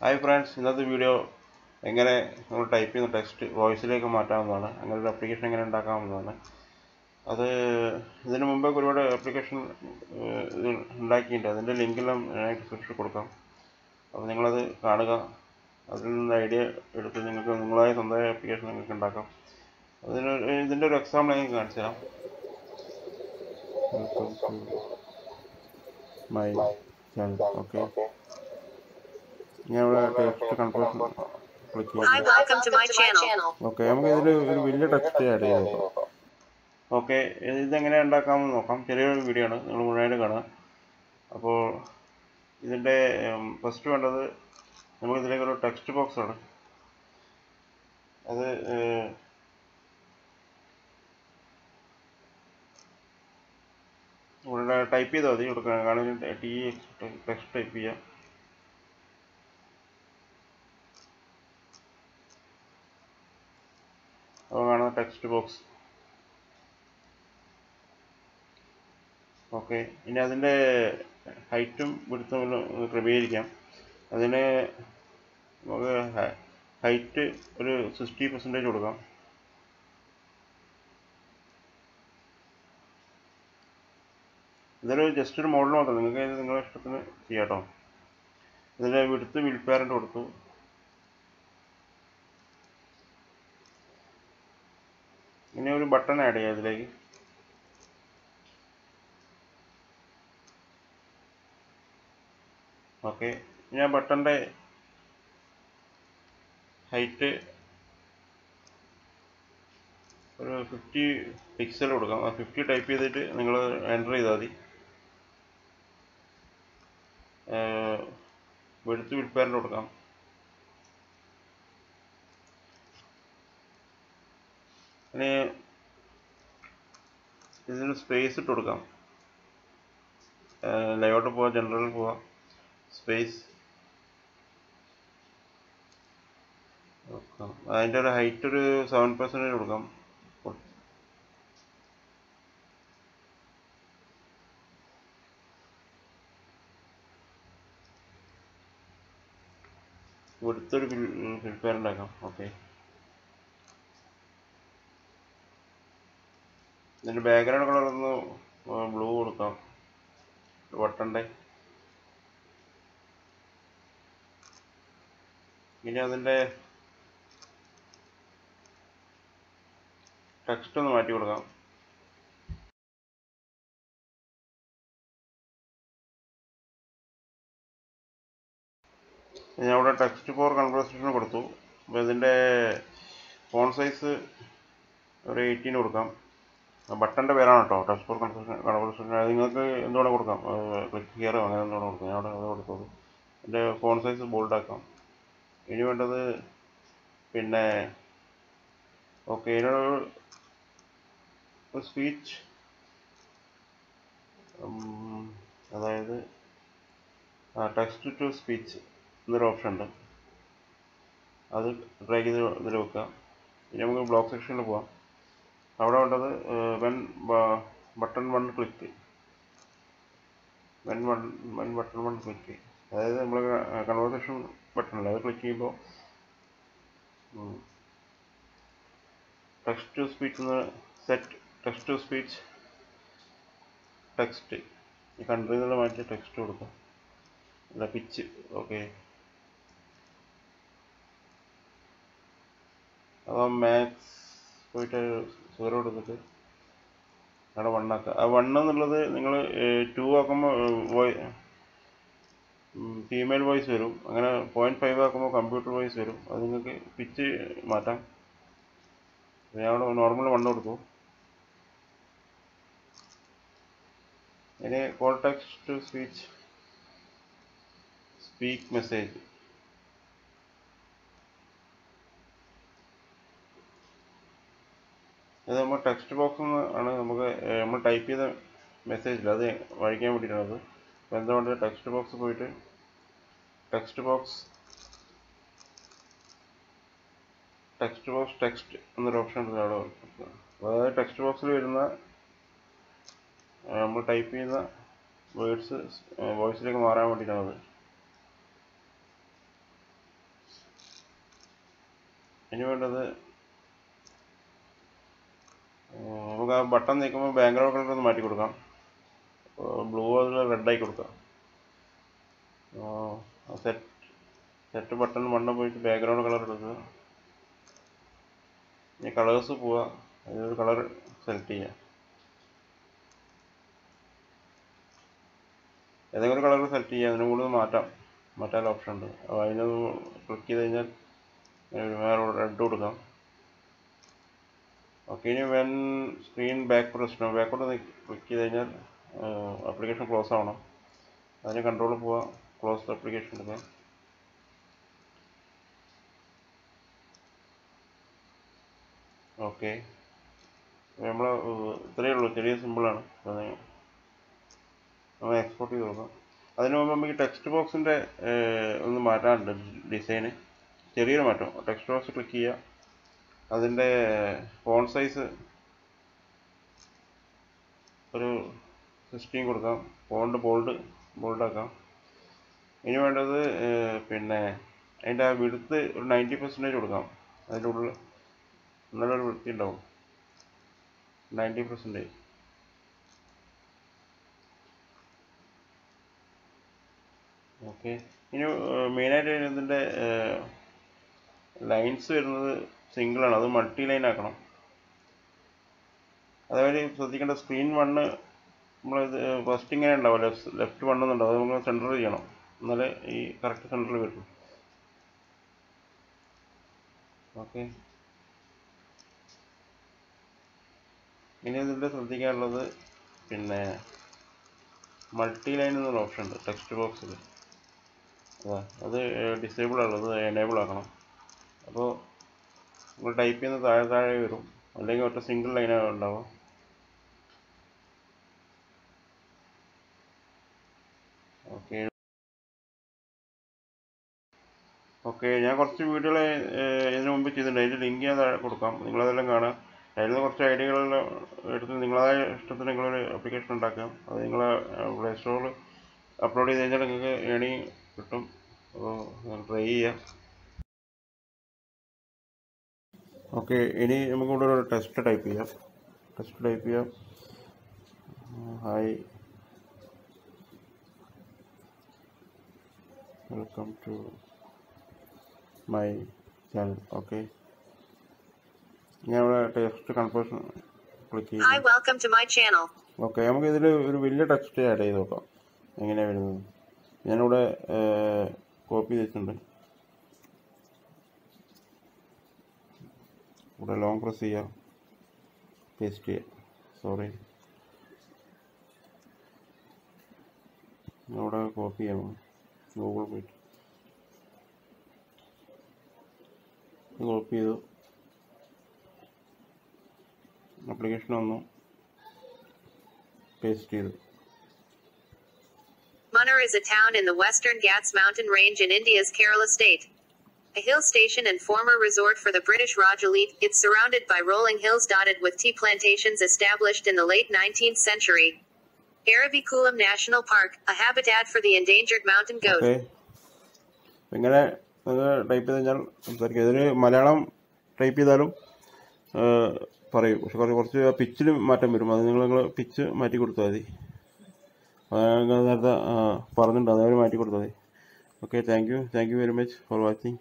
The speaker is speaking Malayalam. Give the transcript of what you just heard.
ഹായ് ഫ്രണ്ട്സ് ഇന്നത്തെ വീഡിയോ എങ്ങനെ നമ്മൾ ടൈപ്പ് ചെയ്യുന്ന ടെക്സ്റ്റ് വോയിസിലേക്ക് മാറ്റാവുന്നതാണ് അങ്ങനെ ഒരു ആപ്ലിക്കേഷൻ എങ്ങനെ ഉണ്ടാക്കാവുന്നതാണ്. അത് ഇതിന് മുമ്പേ ഒരുപാട് ആപ്ലിക്കേഷൻ ഉണ്ടാക്കിയിട്ടുണ്ട്. അതിന്റെ ലിങ്കെല്ലാം ഞാൻ ഡിസ്ക്രിപ്ഷനിൽ കൊടുക്കാം. അപ്പോൾ നിങ്ങളത് കാണുക. അതിൽ നിന്ന് ഐഡിയ എടുത്ത് നിങ്ങൾക്ക് നിങ്ങളായ സ്വന്തമായ ആപ്ലിക്കേഷൻ നിങ്ങൾക്ക് ഉണ്ടാക്കാം. അതിന് ഇതിന്റെ ഒരു എക്സാമ്പിൾ ഞാൻ കാണിച്ചു തരാം. മൈ ചാനൽ ഓക്കെ ഞാൻ ഇവിടെ ടെക്സ്റ്റ് കൺഫേഷൻ ക്ലിക്ക് ചെയ്യാം. ഓക്കെ നമുക്ക് ഇതിൽ ഒരു വലിയ ടെക്സ്റ്റ് ആഡ് നോക്കാം ഓക്കെ ഇതെങ്ങനെ ഉണ്ടാക്കാമെന്ന് നോക്കാം. ചെറിയൊരു വീഡിയോ ആണ്. നിങ്ങൾ മുഴുവനായിട്ട് കാണുക. അപ്പോൾ ഇതിന്റെ ഫസ്റ്റ് വേണ്ടത് നമുക്ക് ഇതിലേക്ക് ടെക്സ്റ്റ് ബോക്സ് ആണ്. അത് ഇവിടെ ടൈപ്പ് ചെയ്താൽ മതി. ഇവിടെ കാണുന്ന ടി ടെക്സ്റ്റ് ടൈപ്പ് ചെയ്യാം അപ്പോൾ കാണുന്ന ടെക്സ്റ്റ് ബോക്സ് ഓക്കെ ഇനി അതിന്റെ ഹൈറ്റും വിടുത്തും ഒന്ന് ക്രമീകരിക്കാം. അതിന് നമുക്ക് ഹൈറ്റ് ഒരു സിക്സ്റ്റി പെർസെന്റേജ് കൊടുക്കാം. ഇതൊരു ജസ്റ്റ് ഒരു മോഡൽ മാത്രം. നിങ്ങൾക്ക് നിങ്ങളുടെ ഇഷ്ടത്തിന് ചെയ്യാം കേട്ടോ ഇതിന്റെ വിടുത്ത് വിൽ പാരന്റ് കൊടുത്തു. ഇനി ഒരു ബട്ടൺ ആഡ് ചെയ്യാം ഇതിലേക്ക്. ഓക്കെ ഞാൻ ബട്ടന്റെ ഹൈറ്റ് ഒരു ഫിഫ്റ്റി പിക്സൽ കൊടുക്കാം. ആ ഫിഫ്റ്റി ടൈപ്പ് ചെയ്തിട്ട് നിങ്ങൾ എന്റർ ചെയ്താൽ മതി. വെടുത്ത് വിൽപ്പാരന്റ് കൊടുക്കാം. ഇനി ഇതിന് സ്പേസ് ഇട്ട് കൊടുക്കാം. ലേഔട്ട് പോവാം ജനറൽ പോവാം സ്പേസ് അതിന്റെ ഒരു ഹൈറ്റ് ഒരു സെവൻ പെർസെന്റേജ് കൊടുക്കാം. ഇവിടുത്തൊരു ഫിൽപ്പയർ ഉണ്ടാക്കാം. ഓക്കെ ഇതിന്റെ ബാക്ക്ഗ്രൗണ്ട് കളർ ഒന്ന് ബ്ലൂ കൊടുക്കാം. വട്ടണ്ട? ഇനി അതിന്റെ ടെക്സ്റ്റ് ഒന്ന് മാറ്റി കൊടുക്കാം. ഞാൻ അവിടെ ടെക്സ്റ്റ് ഫോർ കൺവേഴ്സേഷൻ കൊടുത്തു. അപ്പോൾ ഇതിന്റെ ഫോൺ സൈസ് ഒരു എയ്റ്റീൻ കൊടുക്കാം. ബട്ടന്റെ പേരാണ് കേട്ടോ. ടെക്സ്റ്റ് ഫോർ കൺസ്ട്രക്ഷൻ കൺസ്ട്രക്ഷൻ നിങ്ങൾക്ക് എന്തുകൊണ്ട് കൊടുക്കാം. ക്ലിക്ക് ഹിയറോ അങ്ങനെ എന്തുകൊണ്ട് കൊടുക്കാം. ഞാൻ അവിടെ അത് കൊടുത്തോളൂ. എന്റെ ഫോൺ സൈസ് ബോൾഡാക്കാം ഇനി വേണ്ടത് പിന്നെ ഓക്കെ ഇതിനൊരു സ്പീച്ച് അതായത് ടെക്സ്റ്റ് ടു സ്പീച്ച് എന്നൊരു ഓപ്ഷൻ ഉണ്ട്. അത് ട്രൈ ചെയ്ത് ഇതിൽ വെക്കാം. ഇനി നമുക്ക് ബ്ലോക്ക് സെക്ഷനിൽ പോവാം. അവിടെ വേണ്ടത് when button one click when one when button one click അതായത് നമ്മൾ കൺവേർസേഷൻ ബട്ടൺ അല്ലേ അത് ക്ലിക്ക് ചെയ്യുമ്പോൾ ടെക്സ്റ്റ് ടു സ്പീച്ച് എന്ന് set text to speech text ഈ കൺട്രി എന്നുള്ള മാറ്റി ടെക്സ്റ്റ് കൊടുക്കും. അല്ല പിച്ച് ഓക്കെ അപ്പം മാത്സ് പോയിട്ട് സീറോ കൊടുത്തിട്ട് അവിടെ വണ്ണാക്കുക. ആ വണ്ണം എന്നുള്ളത് നിങ്ങൾ ടു ആക്കുമ്പോൾ ഫീമെയിൽ വോയിസ് വരും. അങ്ങനെ പോയിന്റ് ഫൈവ് ആക്കുമ്പോൾ കമ്പ്യൂട്ടർ വോയിസ് വരും. അത് നിങ്ങൾക്ക് പിച്ച് മാറ്റാം. ഞാൻ അവിടെ നോർമൽ വണ്ണം കൊടുത്തു ഇനി call text to speech speak message ഇത് നമ്മൾ ടെക്സ്റ്റ് ബോക്സ് ആണ് നമുക്ക് നമ്മൾ ടൈപ്പ് ചെയ്ത മെസ്സേജിൽ അത് വായിക്കാൻ വേണ്ടിയിട്ടാണത്. അപ്പോൾ എന്തുകൊണ്ട് ടെക്സ്റ്റ് ബോക്സ് പോയിട്ട് text box text box text എന്നൊരു ഓപ്ഷൻ ഉണ്ട് അവിടെ അതായത് ടെക്സ്റ്റ് ബോക്സിൽ വരുന്ന നമ്മൾ ടൈപ്പ് ചെയ്യുന്ന വേർഡ്സ് വോയിസിലേക്ക് മാറാൻ വേണ്ടിയിട്ടാണത്. ഇനി വേണ്ടത് ആ, നമുക്ക് ആ ബട്ടൺ നീക്കുമ്പോൾ ബാക്ക്ഗ്രൗണ്ട് കളർ ഒന്ന് മാറ്റി കൊടുക്കാം. ബ്ലൂ അതിൽ റെഡ് ആയി കൊടുക്കാം. സെറ്റ് സെറ്റ് ബട്ടൺ മണ്ണ പോയിട്ട് ബാക്ക്ഗ്രൗണ്ട് കളർ എടുക്കുക ഇനി കളേഴ്സ് പോവുക അതിലൊരു കളർ സെലക്ട് ചെയ്യുക ഏതെങ്കിലും കളർ സെലക്ട് ചെയ്യുക അതിനും കൂടുതൽ മാറ്റാം. മാറ്റാൻ ഓപ്ഷൻ ഉണ്ട്. അപ്പോൾ അതിനൊന്ന് ക്ലിക്ക് ചെയ്ത് കഴിഞ്ഞാൽ റെഡ് കൊടുക്കാം. ഓക്കെ ഇനി വെൻ സ്ക്രീൻ ബാക്ക് പ്രശ്നം ബാക്കോട്ട് ക്ലിക്ക് ചെയ്ത് കഴിഞ്ഞാൽ ആപ്ലിക്കേഷൻ ക്ലോസ് ആവണം. അതിന് കൺട്രോൾ പോവുക ക്ലോസ് ആപ്ലിക്കേഷൻ എടുക്കുക ഓക്കെ. നമ്മൾ ഇത്രയേ ഉള്ളൂ. ചെറിയ സിമ്പിളാണ് നമ്മൾ എക്സ്പോർട്ട് ചെയ്ത് കൊടുക്കാം. അതിന് മുമ്പ് നമുക്ക് ടെക്സ്റ്റ് ബോക്സിന്റെ ഒന്ന് മാറ്റാനുണ്ട് ഡിസൈന്. ചെറിയൊരു മാറ്റം. ടെക്സ്റ്റ് ബോക്സ് ക്ലിക്ക് ചെയ്യുക അതിന്റെ ഫോൺ സൈസ് ഒരു സിക്സ്റ്റീൻ കൊടുക്കാം. ഫോണ്ട് ബോൾഡ് ബോൾഡാക്കാം ഇനി വേണ്ടത് പിന്നെ അതിന്റെ ആ വിടുത്ത് ഒരു നയന്റി പെർസെന്റേജ് കൊടുക്കാം. അതിന്റെ ഉള്ളിൽ നല്ലൊരു വൃത്തി ഉണ്ടാവും നയന്റി പെർസെന്റേജ് ഓക്കെ ഇനി മെയിനായിട്ട് ഇതിന്റെ ലൈൻസ് വരുന്നത് സിംഗിളാണ് അത് മൾട്ടി ലൈൻ ആക്കണം. അതേപോലെ ശ്രദ്ധിക്കേണ്ട സ്ക്രീൻ വണ്ണ് ഇത് ഫസ്റ്റ് ഇങ്ങനെ ഉണ്ടാവും. ലെഫ്റ്റ് ലെഫ്റ്റ് വണ്ണ് എന്നുണ്ടാവും അത് നമ്മൾ സെന്റർ ചെയ്യണം. എന്നാലേ ഈ കറക്റ്റ് സെന്ററിൽ വരും. ഓക്കെ. ഇനി ഇതിന്റെ ശ്രദ്ധിക്കാനുള്ളത് പിന്നെ മൾട്ടി ലൈൻ എന്നൊരു ഓപ്ഷൻ ഉണ്ട്. ടെക്സ്റ്റ് ബോക്സിൽ അതാ. അത് ഡിസേബിൾ ആണുള്ളത് എനേബിൾ ആക്കണം. അപ്പോൾ നമ്മൾ ടൈപ്പ് ചെയ്യുന്ന താഴെ താഴെ വരും. അല്ലെങ്കിൽ ഒറ്റ സിംഗിൾ ലൈനാണ് ഉണ്ടാവുക. ഓക്കെ ഓക്കെ ഞാൻ കുറച്ച് വീഡിയോകൾ ഇതിനു മുമ്പ് ചെയ്തിട്ടുണ്ട്. അതിന്റെ ലിങ്ക് ഞാൻ കൊടുക്കാം. നിങ്ങളതെല്ലാം കാണാം അതിൽ നിന്ന് കുറച്ച് ഐഡിയകളെല്ലാം എടുത്ത് നിങ്ങളായ ഇഷ്ടത്തിന് നിങ്ങളൊരു ആപ്ലിക്കേഷൻ ഉണ്ടാക്കാം. അത് നിങ്ങൾ പ്ലേ സ്റ്റോറിൽ അപ്ലോഡ് ചെയ്ത് കഴിഞ്ഞാൽ നിങ്ങൾക്ക് ഏണി കിട്ടും. അപ്പോൾ ട്രൈ ചെയ്യാം. ഓക്കെ ഇനി നമുക്കിവിടെ ഒരു ടെസ്റ്റ് ടൈപ്പ് ചെയ്യാം. ടെസ്റ്റ് ടൈപ്പ് ചെയ്യാം. Hi welcome to my channel okay ഞാൻ ഇവിടെ ടെക്സ്റ്റ് കൺഫേഷൻ ക്ലിക്ക് Hi, ചെയ്യും welcome to my channel. Okay നമുക്ക് ഇതിൽ ഒരു വലിയ ടെക്സ്റ്റ് ആഡ് ചെയ്ത് നോക്കാം. എങ്ങനെയാണ് വരുന്നത്? ഞാനിവിടെ കോപ്പി ചെയ്തിട്ടുണ്ട്. ഇവിടെ ലോങ് പ്രസ് ചെയ്യാം പേസ്റ്റ് ചെയ്യാം സോറി ഇവിടെ കോപ്പി ചെയ്യാം ഗൂഗിൾ പോയിട്ട് കോപ്പി ചെയ്തു ആപ്ലിക്കേഷൻ വന്നു പേസ്റ്റ് ചെയ്തു Munnar is a town in the western Ghats mountain range in India's Kerala state. A hill station and former resort for the British Raj elite, it's surrounded by rolling hills dotted with tea plantations established in the late 19th century. Aravikulam National Park, a habitat for the endangered mountain goat. ഇങ്ങനെ ടൈപ്പ് ചെയ്ത് കഴിഞ്ഞാൽ സംസാരിക്കുക ഇതിൽ മലയാളം ടൈപ്പ് ചെയ്താലും പറയും പക്ഷെ കുറച്ച് കുറച്ച് പിച്ചിൽ മാറ്റം വരും അത് നിങ്ങൾ പിച്ച് മാറ്റി കൊടുത്താൽ മതി നേരത്തെ പറഞ്ഞിട്ടുണ്ട് അതേപോലെ മാറ്റി കൊടുത്താൽ മതി okay thank you thank you very much for watching